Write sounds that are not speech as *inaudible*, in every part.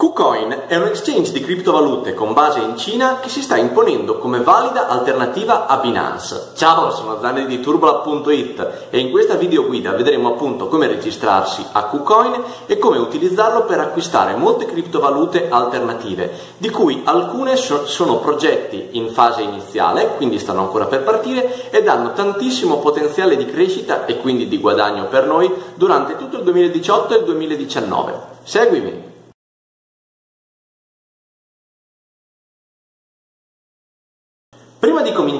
KuCoin è un exchange di criptovalute con base in Cina che si sta imponendo come valida alternativa a Binance. Ciao, sono Zanni di Turbola.it e in questa video guida vedremo appunto come registrarsi a KuCoin e come utilizzarlo per acquistare molte criptovalute alternative, di cui alcune so- sono progetti in fase iniziale, quindi stanno ancora per partire ed hanno tantissimo potenziale di crescita e quindi di guadagno per noi durante tutto il 2018 e il 2019. Seguimi!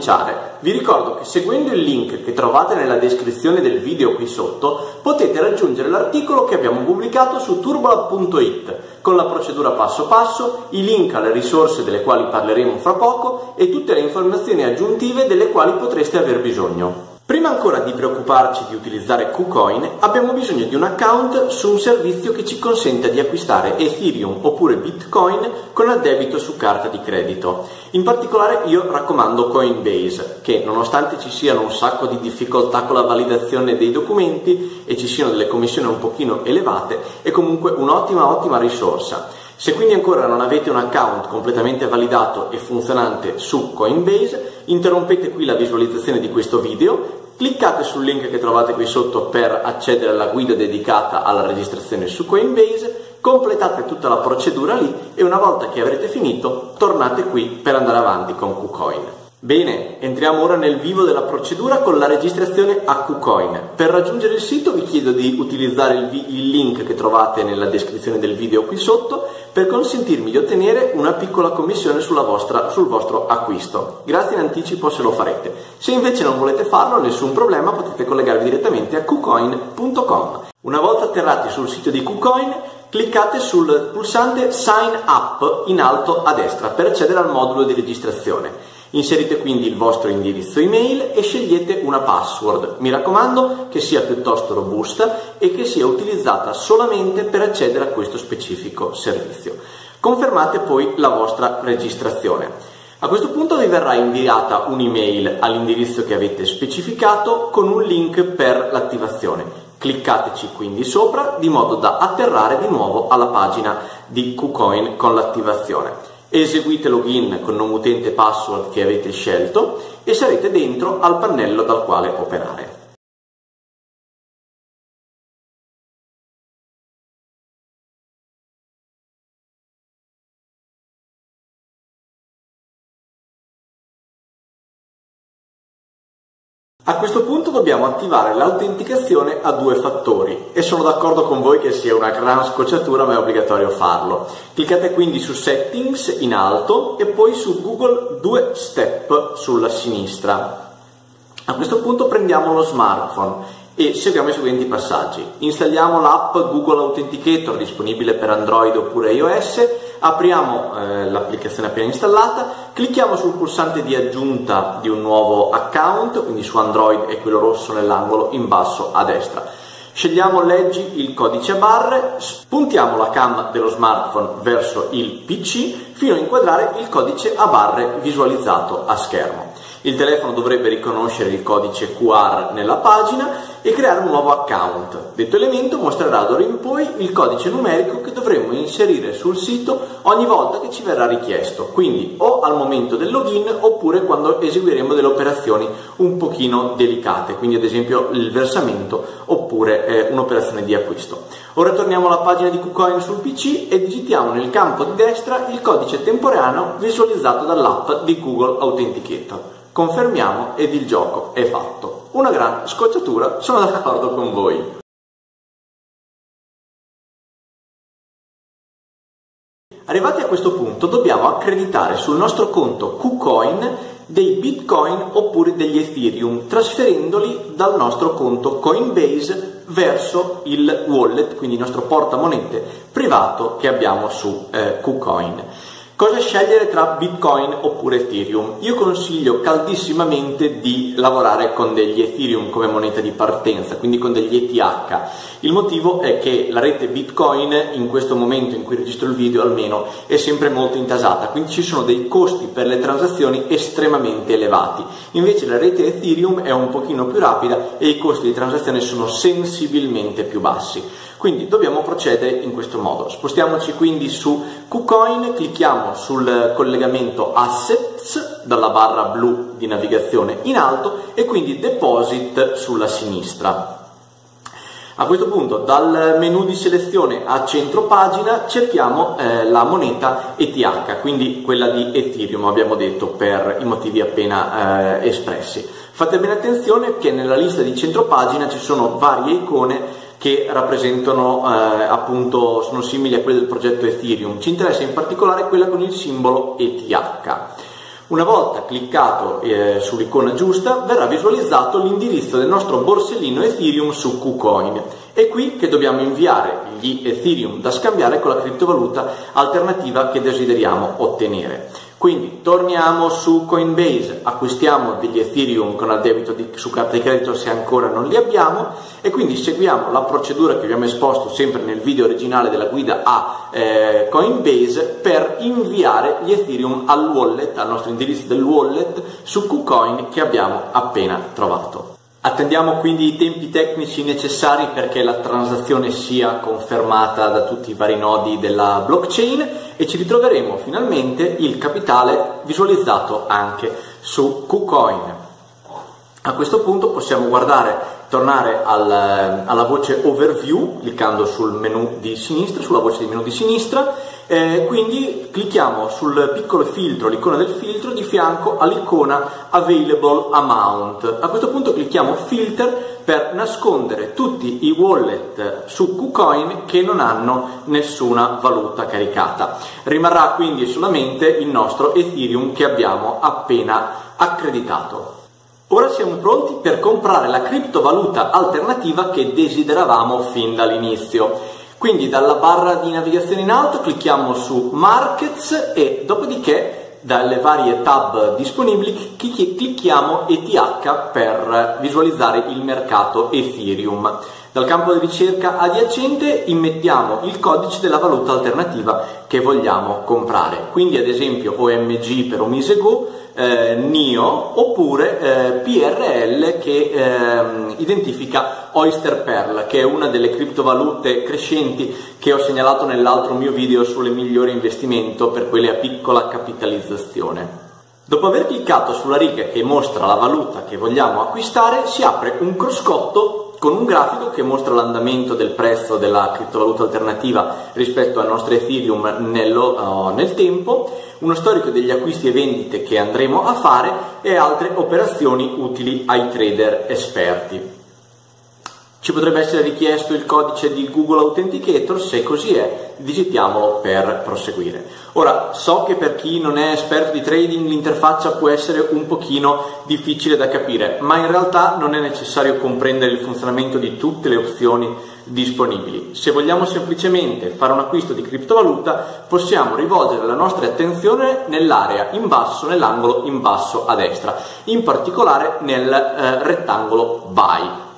Cominciare, vi ricordo che seguendo il link che trovate nella descrizione del video qui sotto, potete raggiungere l'articolo che abbiamo pubblicato su turbolab.it con la procedura passo passo, i link alle risorse delle quali parleremo fra poco e tutte le informazioni aggiuntive delle quali potreste aver bisogno. Prima ancora di preoccuparci di utilizzare KuCoin, abbiamo bisogno di un account su un servizio che ci consenta di acquistare Ethereum oppure Bitcoin con addebito su carta di credito. In particolare io raccomando Coinbase, che nonostante ci siano un sacco di difficoltà con la validazione dei documenti e ci siano delle commissioni un pochino elevate, è comunque un'ottima ottima risorsa. Se quindi ancora non avete un account completamente validato e funzionante su Coinbase, interrompete qui la visualizzazione di questo video, Cliccate sul link che trovate qui sotto per accedere alla guida dedicata alla registrazione su Coinbase, completate tutta la procedura lì e una volta che avrete finito tornate qui per andare avanti con KuCoin. Bene, entriamo ora nel vivo della procedura con la registrazione a KuCoin. Per raggiungere il sito vi chiedo di utilizzare il, vi- il, link che trovate nella descrizione del video qui sotto per consentirmi di ottenere una piccola commissione vostra, sul vostro acquisto. Grazie in anticipo se lo farete. Se invece non volete farlo, nessun problema, potete collegarvi direttamente a kucoin.com. Una volta atterrati sul sito di KuCoin, cliccate sul pulsante Sign Up in alto a destra per accedere al modulo di registrazione. Inserite quindi il vostro indirizzo email e scegliete una password. Mi raccomando che sia piuttosto robusta e che sia utilizzata solamente per accedere a questo specifico servizio. Confermate poi la vostra registrazione. A questo punto vi verrà inviata un'email all'indirizzo che avete specificato con un link per l'attivazione. Cliccateci quindi sopra di modo da atterrare di nuovo alla pagina di KuCoin con l'attivazione eseguite login con nome utente e password che avete scelto e sarete dentro al pannello dal quale operare. A questo punto dobbiamo attivare l'autenticazione a due fattori e sono d'accordo con voi che sia una gran scocciatura ma è obbligatorio farlo. Cliccate quindi su Settings in alto e poi su Google 2 Step sulla sinistra. A questo punto prendiamo lo smartphone e seguiamo i seguenti passaggi. Installiamo l'app Google Authenticator disponibile per Android oppure iOS, apriamo eh, l'applicazione appena installata, clicchiamo sul pulsante di aggiunta di un nuovo account, quindi su Android è quello rosso nell'angolo in basso a destra. Scegliamo leggi il codice a barre, spuntiamo la cam dello smartphone verso il PC fino a inquadrare il codice a barre visualizzato a schermo. Il telefono dovrebbe riconoscere il codice QR nella pagina e creare un nuovo account. Detto elemento mostrerà d'ora in poi il codice numerico che dovremo inserire sul sito ogni volta che ci verrà richiesto, quindi o al momento del login oppure quando eseguiremo delle operazioni un pochino delicate, quindi ad esempio il versamento oppure eh, un'operazione di acquisto. Ora torniamo alla pagina di KuCoin sul PC e digitiamo nel campo di destra il codice temporaneo visualizzato dall'app di Google Authenticator. Confermiamo ed il gioco è fatto. Una gran scocciatura, sono d'accordo con voi. Arrivati a questo punto dobbiamo accreditare sul nostro conto KuCoin dei Bitcoin oppure degli Ethereum, trasferendoli dal nostro conto Coinbase verso il wallet, quindi il nostro portamonete privato che abbiamo su eh, KuCoin. Cosa scegliere tra Bitcoin oppure Ethereum? Io consiglio caldissimamente di lavorare con degli Ethereum come moneta di partenza, quindi con degli ETH. Il motivo è che la rete Bitcoin in questo momento in cui registro il video almeno è sempre molto intasata, quindi ci sono dei costi per le transazioni estremamente elevati. Invece la rete Ethereum è un pochino più rapida e i costi di transazione sono sensibilmente più bassi. Quindi dobbiamo procedere in questo modo. Spostiamoci quindi su KuCoin, clicchiamo sul collegamento Assets dalla barra blu di navigazione in alto e quindi Deposit sulla sinistra. A questo punto dal menu di selezione a centro pagina cerchiamo eh, la moneta ETH, quindi quella di Ethereum abbiamo detto per i motivi appena eh, espressi. Fate bene attenzione che nella lista di centro pagina ci sono varie icone che rappresentano eh, appunto sono simili a quelle del progetto Ethereum. Ci interessa in particolare quella con il simbolo ETH. Una volta cliccato eh, sull'icona giusta verrà visualizzato l'indirizzo del nostro borsellino Ethereum su KuCoin. È qui che dobbiamo inviare gli Ethereum da scambiare con la criptovaluta alternativa che desideriamo ottenere. Quindi torniamo su Coinbase, acquistiamo degli Ethereum con addebito di, su carta di credito se ancora non li abbiamo e quindi seguiamo la procedura che abbiamo esposto sempre nel video originale della guida a eh, Coinbase per inviare gli Ethereum al wallet, al nostro indirizzo del wallet su KuCoin che abbiamo appena trovato. Attendiamo quindi i tempi tecnici necessari perché la transazione sia confermata da tutti i vari nodi della blockchain e ci ritroveremo finalmente il capitale visualizzato anche su KuCoin. A questo punto possiamo guardare, tornare al, alla voce overview cliccando sul menu di sinistra, sulla voce di menu di sinistra eh, quindi clicchiamo sul piccolo filtro, l'icona del filtro, di fianco all'icona Available Amount. A questo punto clicchiamo Filter per nascondere tutti i wallet su KuCoin che non hanno nessuna valuta caricata. Rimarrà quindi solamente il nostro Ethereum che abbiamo appena accreditato. Ora siamo pronti per comprare la criptovaluta alternativa che desideravamo fin dall'inizio. Quindi dalla barra di navigazione in alto clicchiamo su Markets e dopodiché dalle varie tab disponibili clicchiamo ETH per visualizzare il mercato Ethereum. Dal campo di ricerca adiacente immettiamo il codice della valuta alternativa che vogliamo comprare. Quindi ad esempio OMG per Omisego eh, NIO oppure eh, PRL che eh, identifica Oyster Pearl, che è una delle criptovalute crescenti che ho segnalato nell'altro mio video sulle migliori investimento per quelle a piccola capitalizzazione. Dopo aver cliccato sulla riga che mostra la valuta che vogliamo acquistare, si apre un cruscotto con un grafico che mostra l'andamento del prezzo della criptovaluta alternativa rispetto al nostro Ethereum nello, uh, nel tempo, uno storico degli acquisti e vendite che andremo a fare e altre operazioni utili ai trader esperti. Ci potrebbe essere richiesto il codice di Google Authenticator, se così è, digitiamolo per proseguire. Ora, so che per chi non è esperto di trading l'interfaccia può essere un pochino difficile da capire, ma in realtà non è necessario comprendere il funzionamento di tutte le opzioni disponibili. Se vogliamo semplicemente fare un acquisto di criptovaluta, possiamo rivolgere la nostra attenzione nell'area in basso, nell'angolo in basso a destra, in particolare nel eh, rettangolo buy.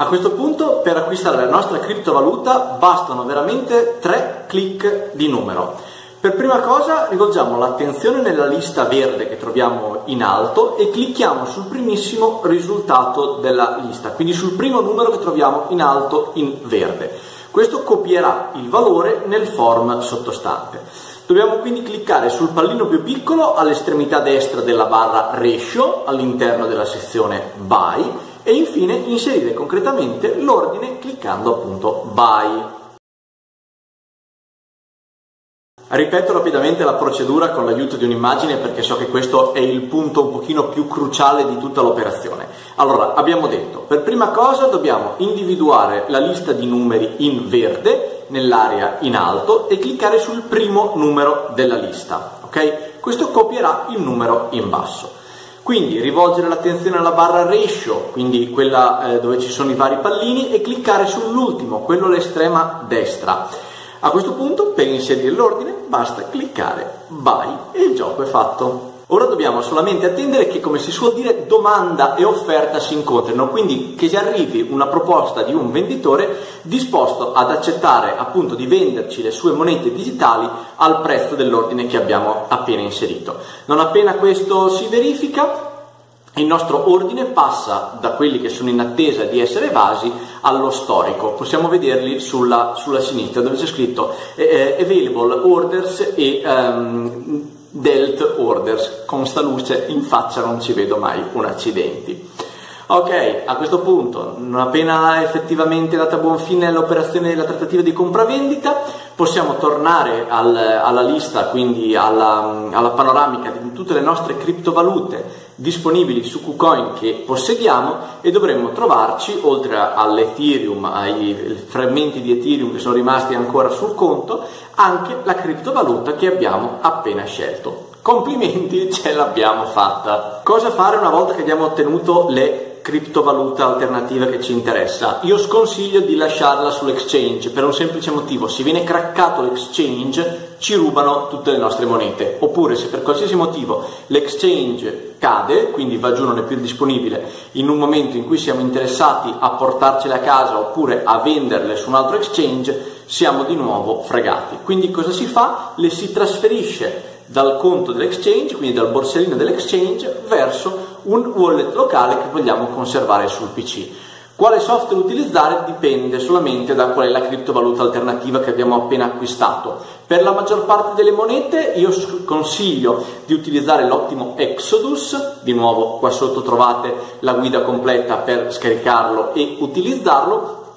A questo punto per acquistare la nostra criptovaluta bastano veramente tre clic di numero. Per prima cosa rivolgiamo l'attenzione nella lista verde che troviamo in alto e clicchiamo sul primissimo risultato della lista, quindi sul primo numero che troviamo in alto in verde. Questo copierà il valore nel form sottostante. Dobbiamo quindi cliccare sul pallino più piccolo all'estremità destra della barra ratio all'interno della sezione buy e infine inserire concretamente l'ordine cliccando appunto Buy. Ripeto rapidamente la procedura con l'aiuto di un'immagine perché so che questo è il punto un pochino più cruciale di tutta l'operazione. Allora, abbiamo detto, per prima cosa dobbiamo individuare la lista di numeri in verde nell'area in alto e cliccare sul primo numero della lista, ok? Questo copierà il numero in basso. Quindi rivolgere l'attenzione alla barra ratio, quindi quella eh, dove ci sono i vari pallini, e cliccare sull'ultimo, quello all'estrema destra. A questo punto, per inserire l'ordine, basta cliccare Buy e il gioco è fatto. Ora dobbiamo solamente attendere che, come si suol dire, domanda e offerta si incontrino, quindi che ci arrivi una proposta di un venditore disposto ad accettare appunto di venderci le sue monete digitali al prezzo dell'ordine che abbiamo appena inserito. Non appena questo si verifica, il nostro ordine passa da quelli che sono in attesa di essere evasi allo storico. Possiamo vederli sulla, sulla sinistra dove c'è scritto eh, eh Available Orders e um, Dealt Orders. Con sta luce in faccia non ci vedo mai un accidenti. Ok, a questo punto, non appena effettivamente data buon fine all'operazione della trattativa di compravendita, possiamo tornare al, alla lista, quindi alla, alla, panoramica di tutte le nostre criptovalute disponibili su KuCoin che possediamo e dovremmo trovarci, oltre all'Ethereum, ai frammenti di Ethereum che sono rimasti ancora sul conto, anche la criptovaluta che abbiamo appena scelto. Complimenti, *laughs* ce l'abbiamo fatta. Cosa fare una volta che abbiamo ottenuto le criptovaluta alternativa che ci interessa. Io sconsiglio di lasciarla sull'exchange per un semplice motivo, se viene craccato l'exchange ci rubano tutte le nostre monete, oppure se per qualsiasi motivo l'exchange cade, quindi va giù non è più disponibile, in un momento in cui siamo interessati a portarcele a casa oppure a venderle su un altro exchange, siamo di nuovo fregati. Quindi cosa si fa? Le si trasferisce dal conto dell'exchange, quindi dal borsellino dell'exchange, verso un wallet locale che vogliamo conservare sul PC. Quale software utilizzare dipende solamente da qual è la criptovaluta alternativa che abbiamo appena acquistato. Per la maggior parte delle monete io consiglio di utilizzare l'ottimo Exodus, di nuovo qua sotto trovate la guida completa per scaricarlo e utilizzarlo,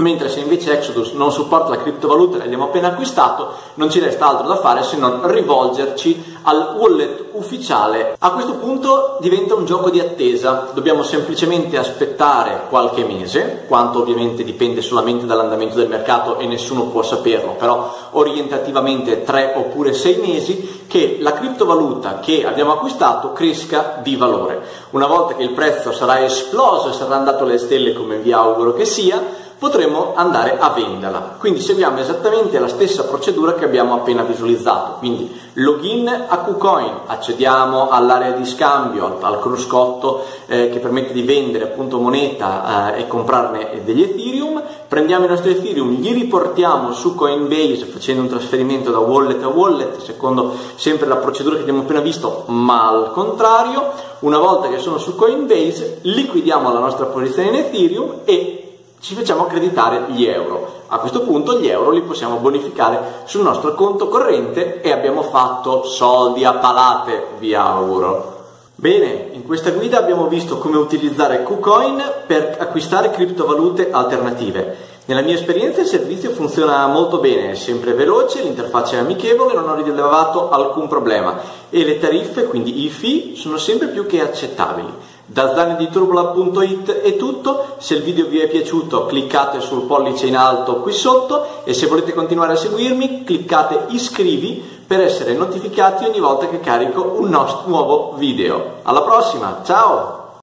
mentre se invece Exodus non supporta la criptovaluta che abbiamo appena acquistato, non ci resta altro da fare se non rivolgerci al wallet ufficiale. A questo punto diventa un gioco di attesa, dobbiamo semplicemente aspettare qualche mese, quanto ovviamente dipende solamente dall'andamento del mercato e nessuno può saperlo, però orientativamente tre oppure sei mesi che la criptovaluta che abbiamo acquistato cresca di valore. Una volta che il prezzo sarà esploso e sarà andato alle stelle come vi auguro che sia, potremo andare a venderla. Quindi seguiamo esattamente la stessa procedura che abbiamo appena visualizzato. Quindi login a KuCoin, accediamo all'area di scambio, al cruscotto eh, che permette di vendere appunto moneta eh, e comprarne degli Ethereum, prendiamo i nostri Ethereum, li riportiamo su Coinbase facendo un trasferimento da wallet a wallet, secondo sempre la procedura che abbiamo appena visto, ma al contrario, una volta che sono su Coinbase liquidiamo la nostra posizione in Ethereum e ci facciamo accreditare gli euro. A questo punto gli euro li possiamo bonificare sul nostro conto corrente e abbiamo fatto soldi a palate, vi auguro. Bene, in questa guida abbiamo visto come utilizzare KuCoin per acquistare criptovalute alternative. Nella mia esperienza il servizio funziona molto bene, è sempre veloce, l'interfaccia è amichevole, non ho rilevato alcun problema e le tariffe, quindi i fee, sono sempre più che accettabili. Da zanediturbola.it è tutto, se il video vi è piaciuto cliccate sul pollice in alto qui sotto e se volete continuare a seguirmi cliccate iscrivi per essere notificati ogni volta che carico un nuovo video. Alla prossima, ciao!